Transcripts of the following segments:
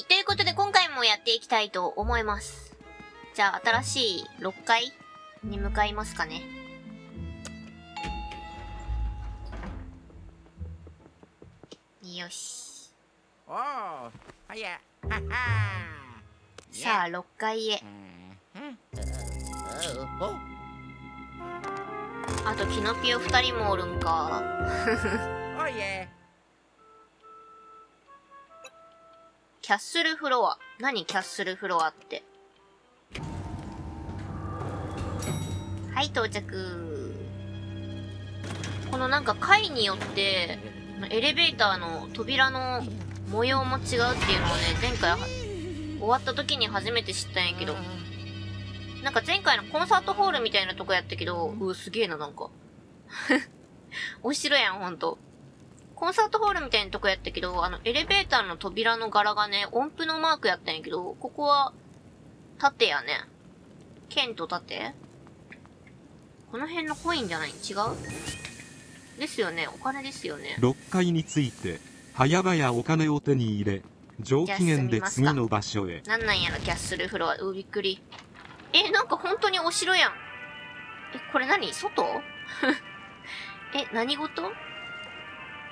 い。ということで今回もやっていきたいと思います。じゃあ、新しい6階に向かいますかね。よし。おお、はや、はは。さあ、6階へ。あと、キノピオ2人もおるんか。おいえ。キャッスルフロア。何キャッスルフロアって？はい、到着。このなんか階によって、エレベーターの扉の模様も違うっていうのをね、前回終わった時に初めて知ったんやけど、なんか前回のコンサートホールみたいなとこやったけど、うわ、すげえな、なんか。お城やん、ほんと。コンサートホールみたいなとこやったけど、あの、エレベーターの扉の柄がね、音符のマークやったんやけど、ここは、縦やね。剣と縦この辺のコインじゃない？違う？ですよね。お金ですよね。6階について早々お金を手に入れ上機嫌で次の場所へなんなんやろ、キャッスルフロア。う、びっくり。え、なんか本当にお城やん。え、これ何？外？え、何事？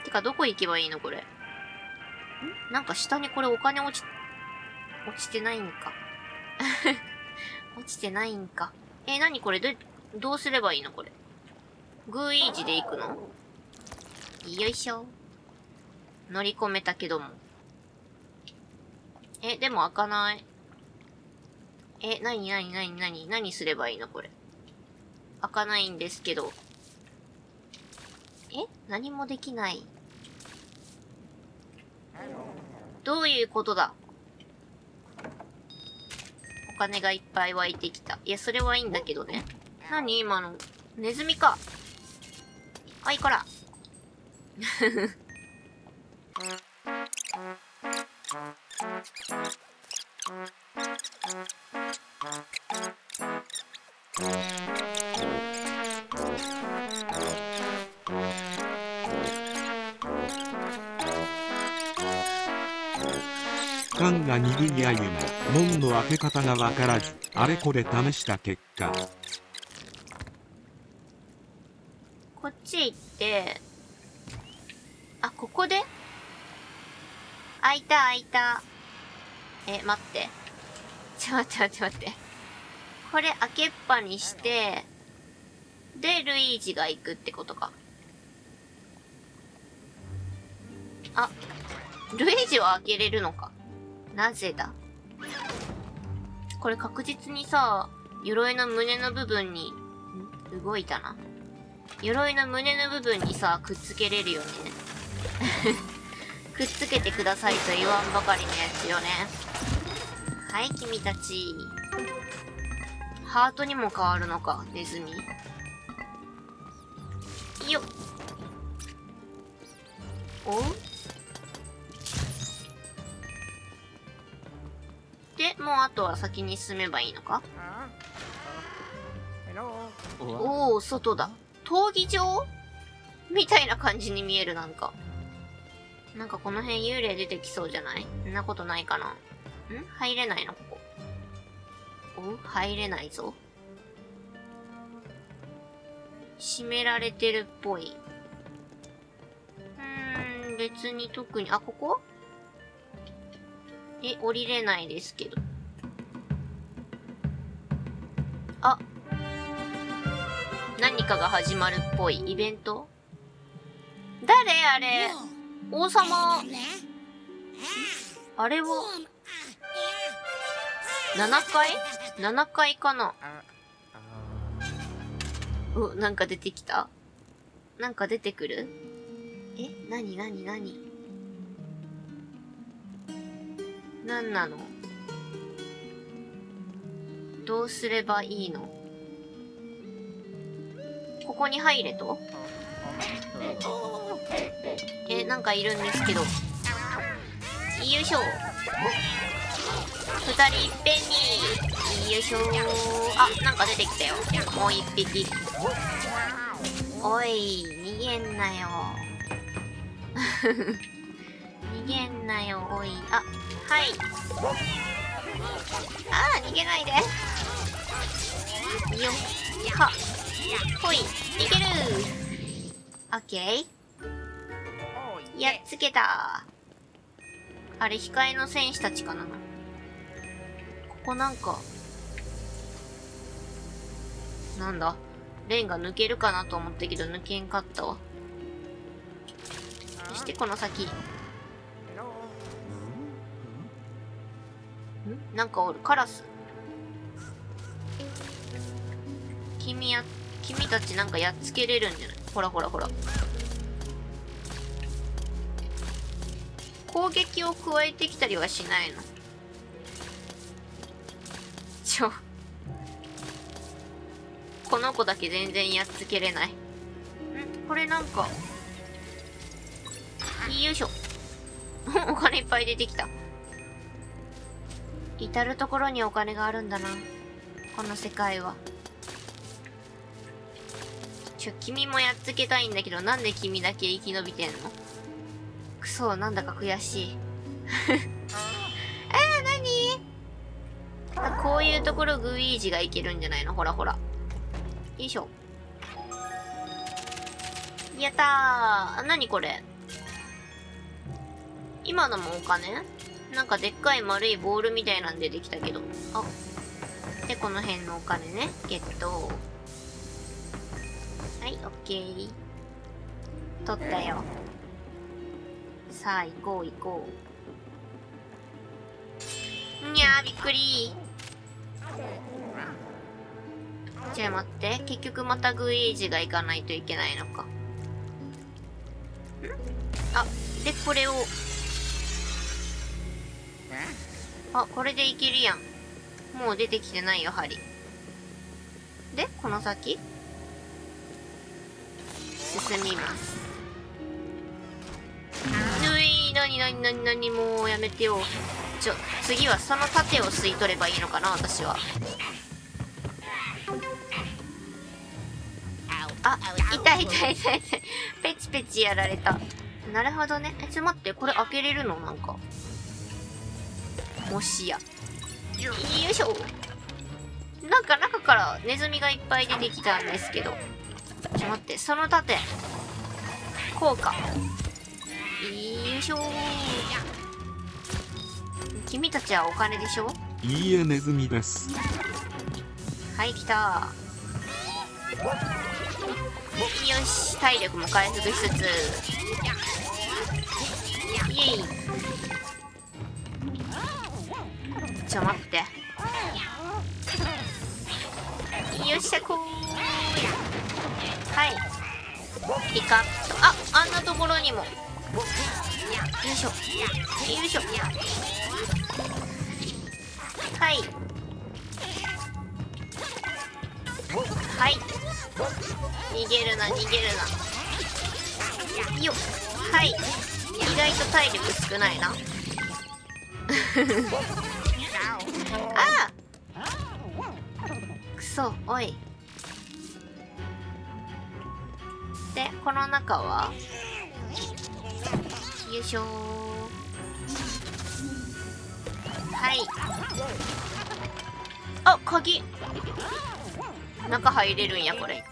てか、どこ行けばいいのこれ？んなんか下にこれお金落ち、落ちてないんか？落ちてないんか？え、何これ？ど、どうすればいいのこれ？グーイージで行くの？よいしょ。乗り込めたけども。え、でも開かない。え、なになになになに何すればいいのこれ？開かないんですけど。え？何もできない。どういうことだ？お金がいっぱい湧いてきた。いや、それはいいんだけどね。何今の？ネズミか。はい、こら。缶が握り合いも門の開け方がわからずあれこれ試した結果こっち行って、あ、ここで？開いた開いた。え、待って。ちょ、待って待って待って。これ開けっぱにして、で、ルイージが行くってことか。あ、ルイージは開けれるのか。なぜだ？これ確実にさ、鎧の胸の部分に、動いたな。鎧の胸の部分にさ、くっつけれるよね。くっつけてくださいと言わんばかりのやつよね。はい、君たち。ハートにも変わるのか、ネズミ。よっ。お？もうあとは先に進めばいいのか？おお、外だ。闘技場？みたいな感じに見える、なんか。なんかこの辺幽霊出てきそうじゃない？そんなことないかな？ん？入れないの？ここ。お？入れないぞ。閉められてるっぽい。うーん、別に特に、あ、ここ？え、降りれないですけど。何かが始まるっぽいイベント？誰あれ？王様。あれを7階 ?7 階かな？あ、お、なんか出てきた？なんか出てくる？えなになになになんなの？どうすればいいの？ここに入れとえ、なんかいるんですけど。よいしょ。二人いっぺんに。よいしょあ、なんか出てきたよ。もう一匹。おい、逃げんなよ。逃げんなよおいあはいあー逃げないでよっはほいいける。オッケー。Oh, やっつけた。あれ控えの選手たちかな。ここなんかなんだ？レンが抜けるかなと思ったけど抜けんかったわ。そしてこの先。ん？なんかおる？カラス。君や君たちなんかやっつけれるんじゃない？ほらほらほら。攻撃を加えてきたりはしないの。ちょ。この子だけ全然やっつけれない。んこれなんか。よいしょ。お金いっぱい出てきた。至る所にお金があるんだな。この世界は。ちょ君もやっつけたいんだけどなんで君だけ生き延びてんの？くそなんだか悔しい えー、何？あこういうところグイージがいけるんじゃないの？ほらほらよいしょやったーあ何これ？今のもお金？なんかでっかい丸いボールみたいなんでできたけど。あ。で、この辺のお金ね。ゲット。はい、オッケー。取ったよ。さあ、行こう行こう。にゃー、びっくりじゃあ待って。結局またグイージが行かないといけないのか。あ、で、これを、あ、これでいけるやん。もう出てきてないよ、針。で、この先？進みます。ぬい、なになになになにもうやめてよ。ちょ、次はその盾を吸い取ればいいのかな、私は。あ、痛い痛い痛い痛い。ペチペチやられた。なるほどね。え、ちょ、待って、これ開けれるの？なんか。もしや。よいしょ。なんか中からネズミがいっぱい出てきたんですけど。ちょ待って、その盾。こうか。よいしょ君たちはお金でしょ？いいえネズミですはい、来たよし、体力も回復しつつ。イエイ。ちょ、待って。よっしゃこーはい。ピカッと。あ、あんなところにも。よいしょ。よいしょ。はい。はい。逃げるな、逃げるな。よっ。はい。意外と体力少ないな。あくそ、おい。で、この中はよいしょはい。あ、鍵中入れるんや、これ。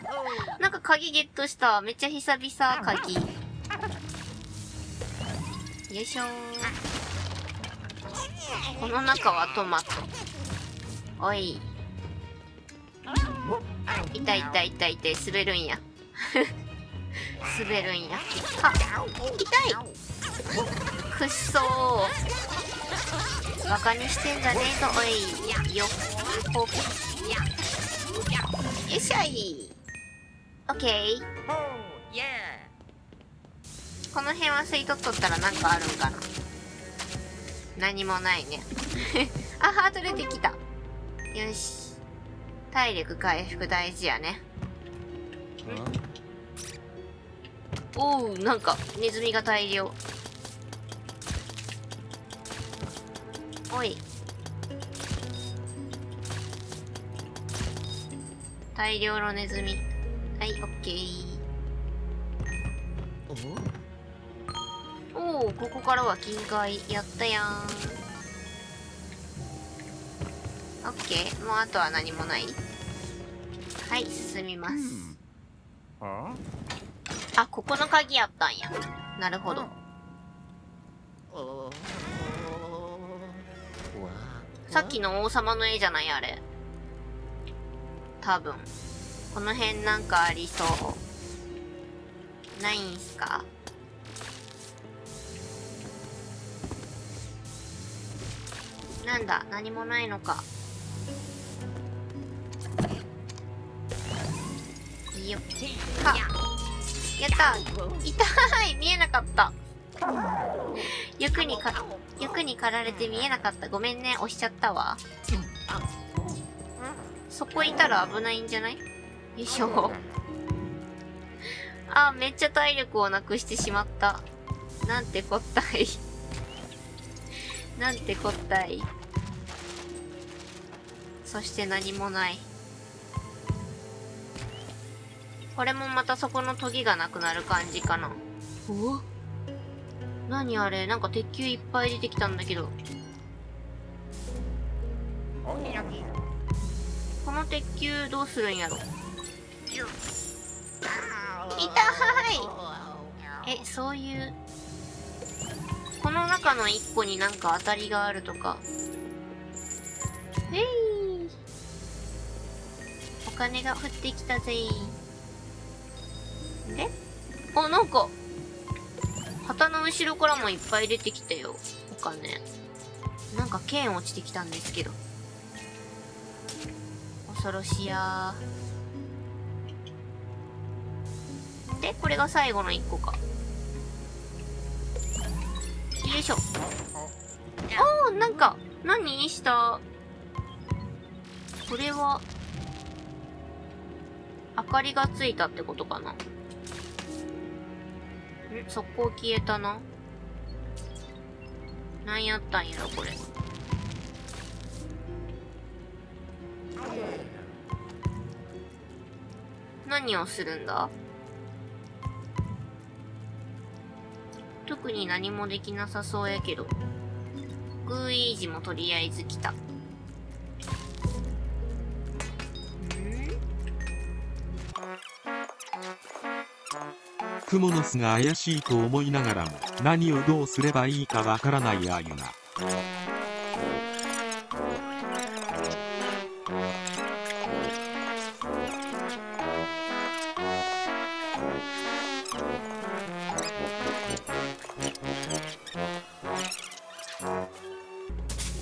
なんか鍵ゲットした。めっちゃ久々、鍵。よいしょこの中はトマト。おい。痛い痛い痛い痛い、滑るんや。滑るんや。は痛いくっそー。バカにしてんじゃねえぞ、おい。よっ。ほっ。よっしゃい。オッケー。Oh. この辺は吸い取っとったらなんかあるんかな何もないね。あ、ハート出てきた。よし。体力回復大事やね。おう、なんか、ネズミが大量。おい。大量のネズミ。はい、オッケー。おおおここからは金塊やったやんオッケーもうあとは何もないはい進みます?あここの鍵やったんや。なるほど。Oh. さっきの王様の絵じゃないあれ。多分。この辺なんかありそう。ないんすか？なんだ？何もないのかよはやった。痛い。見えなかった。役にか役に駆られて見えなかった。ごめんね。押しちゃったわ。そこいたら危ないんじゃない？よいしょ。あめっちゃ体力をなくしてしまった。なんてこったい。なんてこったい。そして何もないこれもまたそこのトゲがなくなる感じかな。お？何あれ？なんか鉄球いっぱい出てきたんだけど.この鉄球どうするんやろ？痛い。えそういう？この中の一個になんか当たりがあるとか。えい。お金が降ってきたぜであなんか旗の後ろからもいっぱい出てきたよ。お金。なんか剣落ちてきたんですけど。恐ろしやでこれが最後の1個か。よいしょ。おーなんか何した？これは明かりがついたってことかな。ん速攻消えたな。なんやったんやろこれ。何をするんだ？特に何もできなさそうやけど。グーイージもとりあえず来た。クモの巣が怪しいと思いながらも何をどうすればいいかわからないあゆが。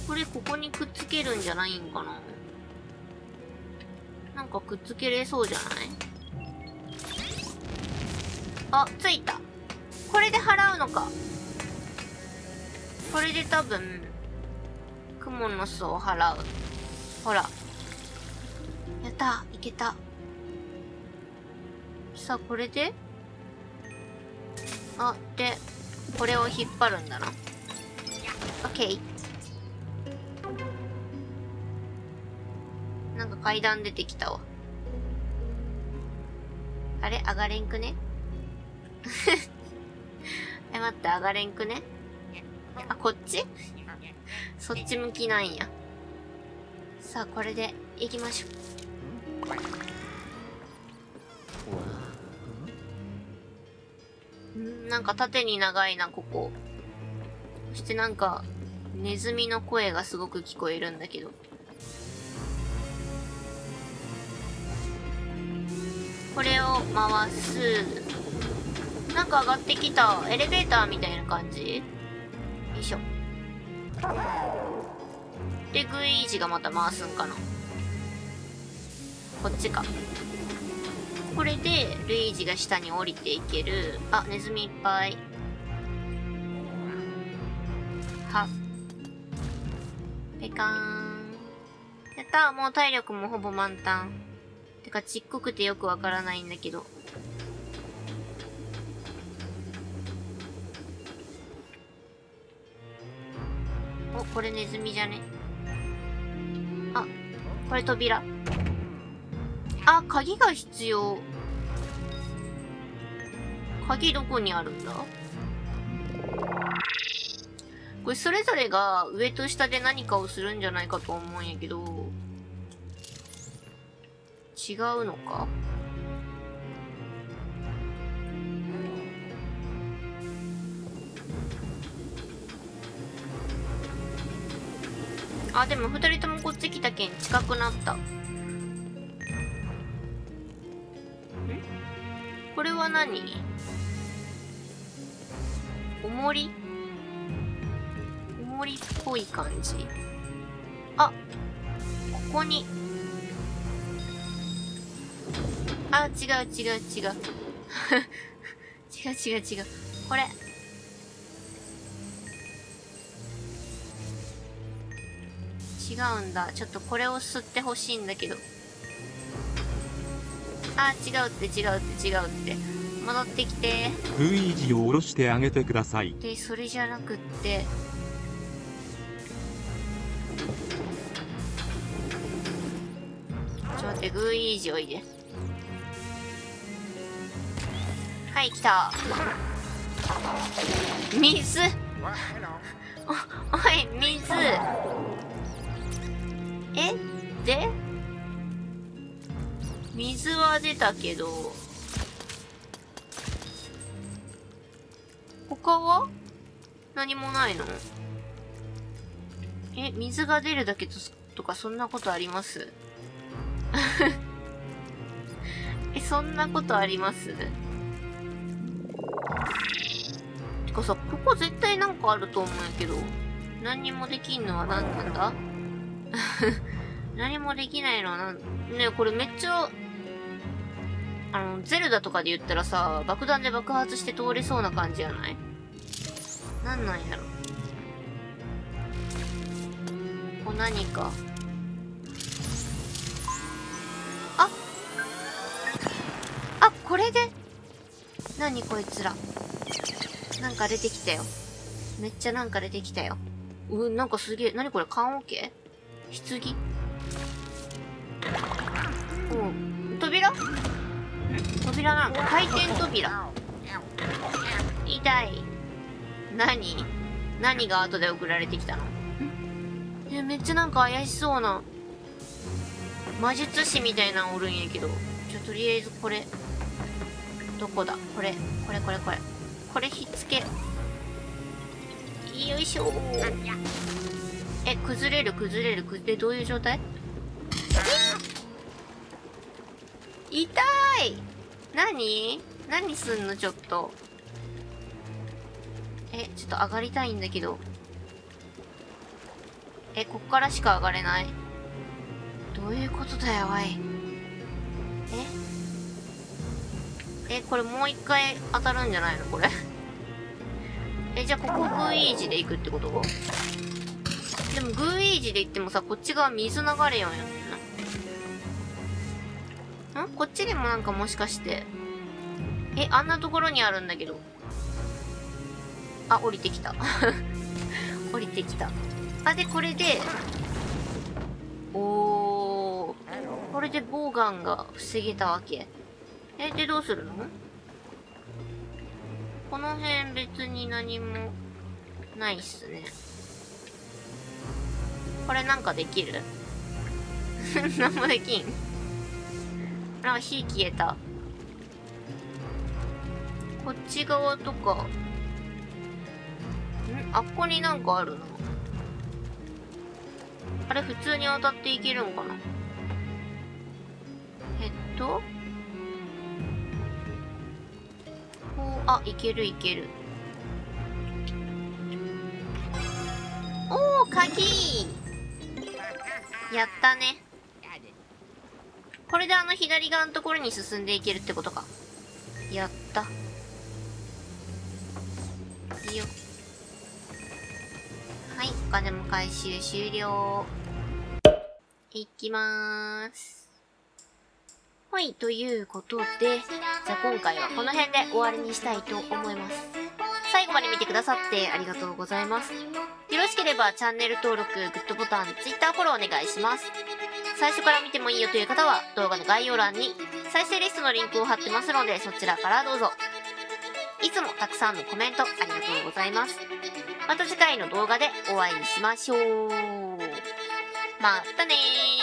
これここにくっつけるんじゃないんかな？なんかくっつけれそうじゃない？あ、ついた。これで払うのか。これで多分、クモの巣を払う。ほら。やったいけた。さあ、これであ、で、これを引っ張るんだな。オッケー。なんか階段出てきたわ。あれ？上がれんくね？え、待って、上がれんくね？あ、こっち？そっち向きなんや。さあ、これで行きましょう。んなんか縦に長いな、ここ。そしてなんか、ネズミの声がすごく聞こえるんだけど。これを回す。なんか上がってきた。エレベーターみたいな感じ？よいしょ。で、グイージがまた回すんかな。こっちか。これで、ルイージが下に降りていける。あ、ネズミいっぱい。は。ペカーン。やったもう体力もほぼ満タン。てかちっこくてよくわからないんだけど。これネズミじゃね？あ、これ扉。あ、鍵が必要。鍵どこにあるんだ？これそれぞれが上と下で何かをするんじゃないかと思うんやけど、違うのか？あ、でも二人ともこっち来たけん近くなった。ん？これは何？おもり？おもりっぽい感じ。あ、ここに。あ、違う違う違う。違う 違う違う。これ。違うんだ。ちょっとこれを吸ってほしいんだけど。あ、違うって違うって違うって。戻ってきて。グイージを下ろしてあげてください。で、それじゃなくって。ちょっと待って、グーイージおいで。はい、来た。水? Hello. おい、水え？で？水は出たけど、他は？何もないの？え、水が出るだけととかそんなことあります？え、そんなことあります？てかさ、ここ絶対なんかあると思うけど、何にもできんのは何なんだ？何もできないのなん、ねこれめっちゃ、あの、ゼルダとかで言ったらさ、爆弾で爆発して通れそうな感じやない？なんなんやろ？こう何か。ああ、これで？何こいつら。なんか出てきたよ。めっちゃなんか出てきたよ。うん、なんかすげえ。何これ？棺桶？棺？うん。扉？扉なんか回転扉。痛い。何？何が後で送られてきたの？え、めっちゃなんか怪しそうな。魔術師みたいなのおるんやけど。ちょ、とりあえずこれ。どこだ？これ。これこれこれ。これひっつけ。よいしょえ、崩れる崩れる。崩れ、どういう状態？痛い！何？何すんの？ちょっと。え、ちょっと上がりたいんだけど。え、こっからしか上がれない？どういうことだよ、おい。え？え、これもう一回当たるんじゃないの？これ？え、じゃあここグーイージで行くってこと？でもグーイージで行ってもさ、こっち側水流れよんやん？な。んこっちにもなんかもしかして。え、あんなところにあるんだけど。あ、降りてきた。降りてきた。あ、で、これで、おー、これでボウガンが防げたわけ。え、で、どうするの？この辺別に何もないっすね。これなんかできる？何もできん。なんか火消えた。こっち側とか。ん？あっこになんかあるな。あれ普通に当たっていけるんかな？えっと？こう、あ、いけるいける。おー、鍵やったね。これであの左側のところに進んでいけるってことか。やった。いいよ。はい、お金も回収終了。いきまーす。はい、ということで、じゃあ今回はこの辺で終わりにしたいと思います。最後まで見てくださってありがとうございます。よろしければチャンネル登録、グッドボタン、Twitter フォローお願いします。最初から見てもいいよという方は動画の概要欄に再生リストのリンクを貼ってますのでそちらからどうぞ。いつもたくさんのコメントありがとうございます。また次回の動画でお会いしましょう。またねー。